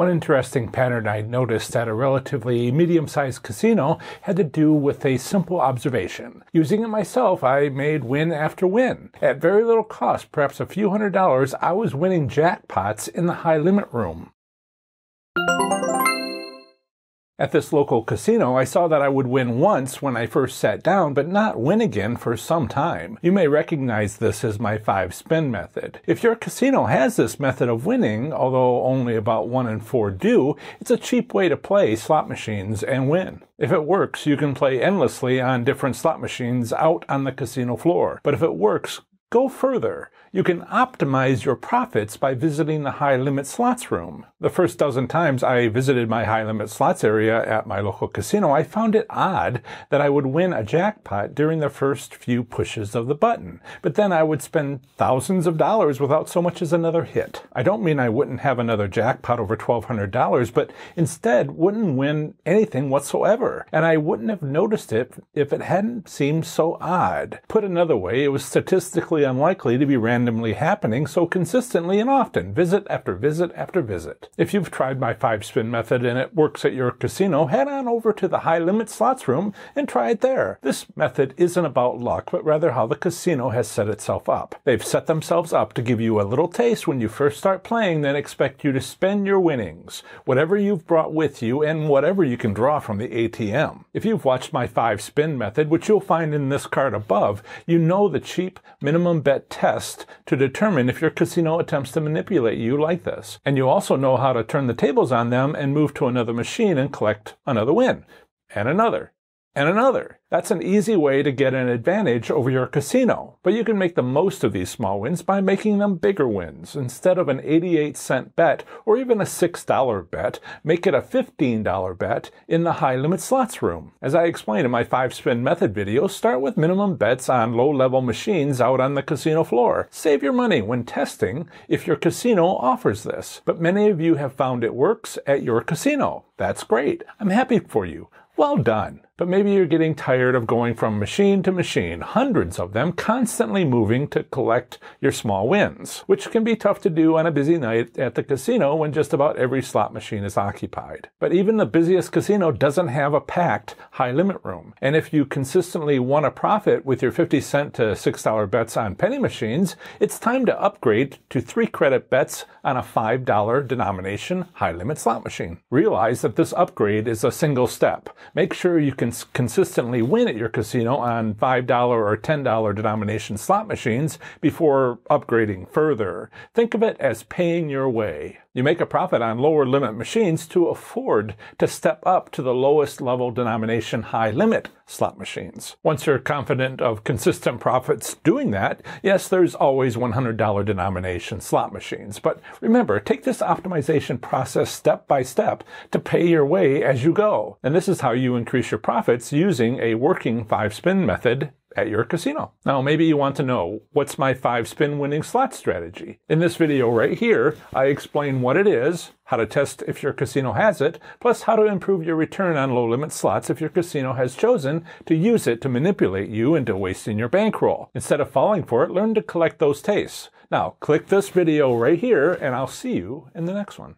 One interesting pattern I noticed at a relatively medium sized casino had to do with a simple observation. Using it myself, I made win after win. At very little cost, perhaps a few hundred dollars, I was winning jackpots in the high limit room. At this local casino, I saw that I would win once when I first sat down, but not win again for some time. You may recognize this as my five spin method. If your casino has this method of winning, although only about one in four do, it's a cheap way to play slot machines and win. If it works, you can play endlessly on different slot machines out on the casino floor. But if it works, Go further. You can optimize your profits by visiting the high limit slots room. The first dozen times I visited my high limit slots area at my local casino, I found it odd that I would win a jackpot during the first few pushes of the button, but then I would spend thousands of dollars without so much as another hit. I don't mean I wouldn't have another jackpot over $1,200, but instead wouldn't win anything whatsoever, and I wouldn't have noticed it if it hadn't seemed so odd. Put another way, it was statistically unlikely to be randomly happening so consistently and often, visit after visit after visit. If you've tried my five spin method and it works at your casino, head on over to the high limit slots room and try it there. This method isn't about luck, but rather how the casino has set itself up. They've set themselves up to give you a little taste when you first start playing, then expect you to spend your winnings, whatever you've brought with you and whatever you can draw from the ATM. If you've watched my five spin method, which you'll find in this card above, you know the cheap minimum minimum bet test to determine if your casino attempts to manipulate you like this. And you also know how to turn the tables on them and move to another machine and collect another win and another and another. That's an easy way to get an advantage over your casino, but you can make the most of these small wins by making them bigger wins. Instead of an 88 cent bet or even a $6 bet, make it a $15 bet in the high limit slots room. As I explained in my 5 spin method video, start with minimum bets on low level machines out on the casino floor. Save your money when testing if your casino offers this. But many of you have found it works at your casino. That's great. I'm happy for you. Well done. But maybe you're getting tired of going from machine to machine, hundreds of them constantly moving to collect your small wins, which can be tough to do on a busy night at the casino when just about every slot machine is occupied. But even the busiest casino doesn't have a packed high limit room. And if you consistently want a profit with your 50 cent to $6 bets on penny machines, it's time to upgrade to three credit bets on a $5 denomination high limit slot machine. Realize that this upgrade is a single step. Make sure you can consistently win at your casino on $5 or $10 denomination slot machines before upgrading further. Think of it as paying your way. You make a profit on lower limit machines to afford to step up to the lowest level denomination high limit slot machines. Once you're confident of consistent profits doing that, yes, there's always $100 denomination slot machines. But remember, take this optimization process step by step to pay your way as you go. And this is how you increase your profits using a working five spin method at your casino. Now, maybe you want to know what's my five spin winning slot strategy. In this video right here, I explain what it is, how to test if your casino has it, plus how to improve your return on low limit slots if your casino has chosen to use it to manipulate you into wasting your bankroll. Instead of falling for it, learn to collect those tastes. Now, click this video right here, and I'll see you in the next one.